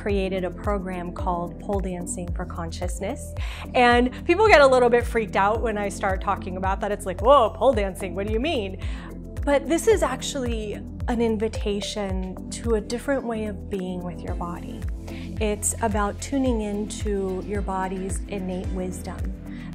created a program called Pole Dancing for Consciousness. And people get a little bit freaked out when I start talking about that. It's like, whoa, pole dancing, what do you mean? But this is actually an invitation to a different way of being with your body. It's about tuning into your body's innate wisdom,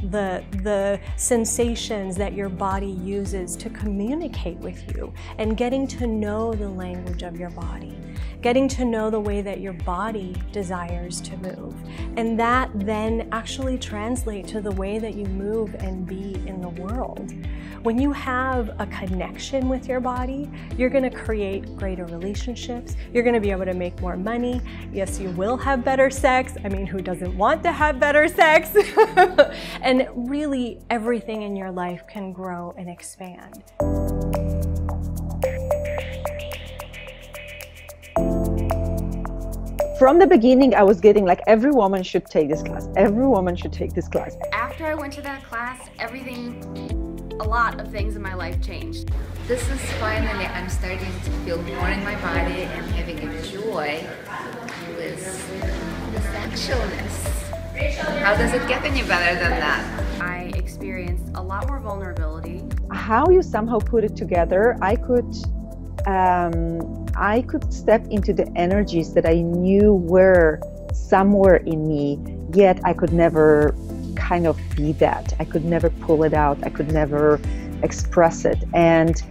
the, the sensations that your body uses to communicate with you, and getting to know the language of your body, getting to know the way that your body desires to move. And that then actually translate to the way that you move and be in the world. When you have a connection with your body, you're gonna create greater relationships. You're gonna be able to make more money. Yes, you will have better sex. I mean, who doesn't want to have better sex? and really, everything in your life can grow and expand. From the beginning, I was getting like every woman should take this class. Every woman should take this class. After I went to that class, everything a lot of things in my life changed. This is finally, I'm starting to feel more in my body and having a joy with the sexualness. How does it get any better than that? I experienced a lot more vulnerability. How you somehow put it together, I could um, I could step into the energies that I knew were somewhere in me, yet I could never kind of be that. I could never pull it out. I could never express it. And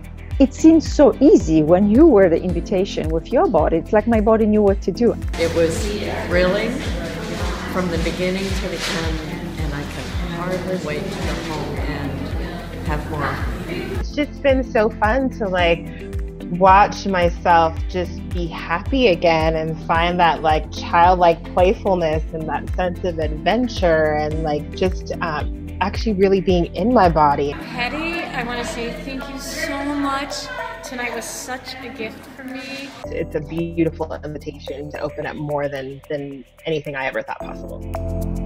it seemed so easy when you were the invitation with your body. It's like my body knew what to do. It was thrilling from the beginning to the end, and I can hardly wait to go home and have more. It's just been so fun to like watch myself just be happy again and find that like childlike playfulness and that sense of adventure and like just um, actually really being in my body. Patty, I want to say thank you so much. Tonight was such a gift for me. It's a beautiful invitation to open up more than than anything I ever thought possible.